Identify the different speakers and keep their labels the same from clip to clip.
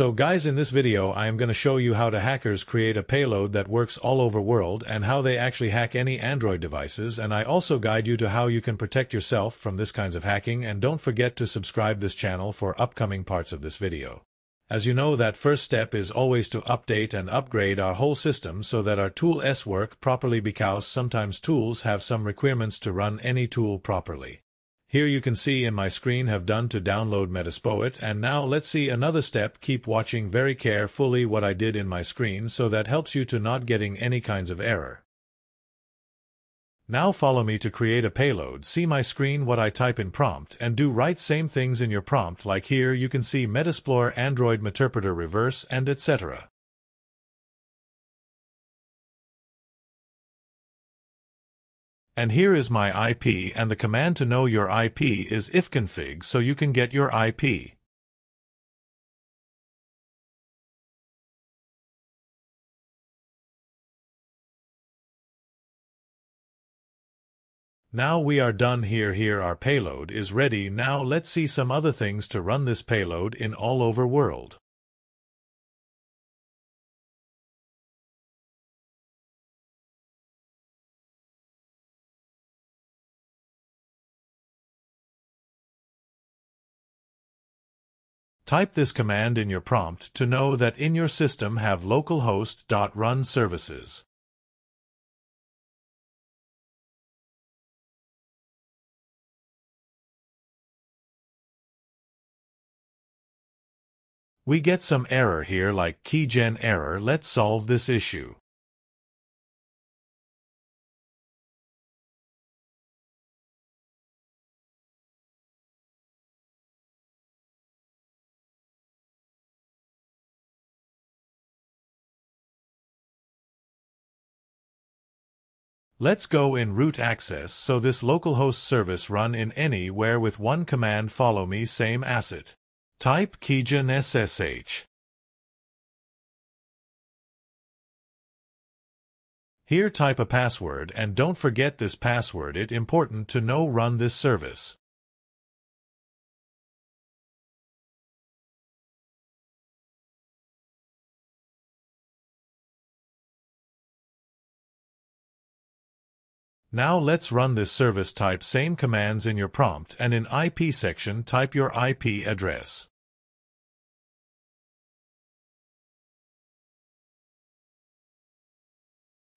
Speaker 1: So guys in this video I am going to show you how to hackers create a payload that works all over world and how they actually hack any Android devices and I also guide you to how you can protect yourself from this kinds of hacking and don't forget to subscribe this channel for upcoming parts of this video. As you know that first step is always to update and upgrade our whole system so that our tool S work properly because sometimes tools have some requirements to run any tool properly. Here you can see in my screen have done to download Metasploit and now let's see another step keep watching very carefully what I did in my screen so that helps you to not getting any kinds of error. Now follow me to create a payload, see my screen what I type in prompt, and do write same things in your prompt like here you can see Metasploit Android Meterpreter Reverse and etc. And here is my IP and the command to know your IP is ifconfig so you can get your IP. Now we are done here here our payload is ready now let's see some other things to run this payload in all over world. Type this command in your prompt to know that in your system have localhost.run services. We get some error here like keygen error. Let's solve this issue. Let's go in root access so this localhost service run in anywhere with one command follow me same asset. Type keygen SSH. Here type a password and don't forget this password it important to know run this service. Now let's run this service type same commands in your prompt and in IP section type your IP address.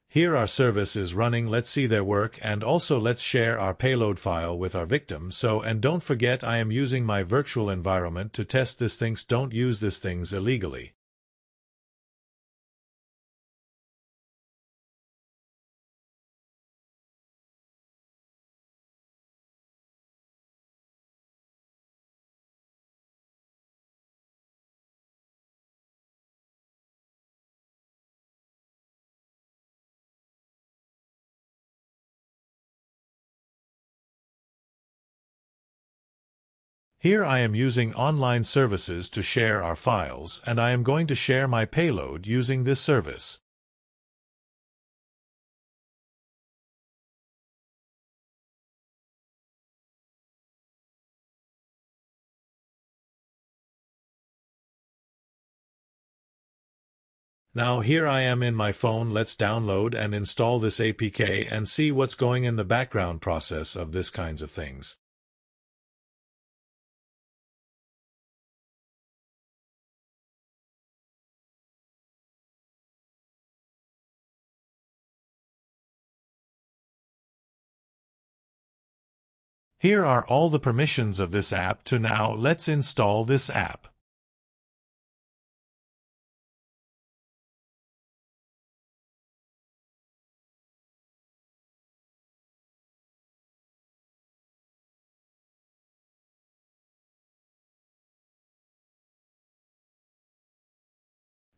Speaker 1: Here our service is running let's see their work and also let's share our payload file with our victim so and don't forget I am using my virtual environment to test this things don't use this things illegally. Here I am using online services to share our files, and I am going to share my payload using this service. Now here I am in my phone let's download and install this APK and see what's going in the background process of this kinds of things. Here are all the permissions of this app to now let's install this app.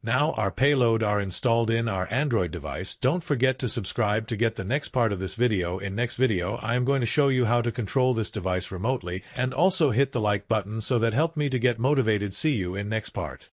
Speaker 1: Now our payload are installed in our Android device. Don't forget to subscribe to get the next part of this video. In next video, I am going to show you how to control this device remotely and also hit the like button so that help me to get motivated. See you in next part.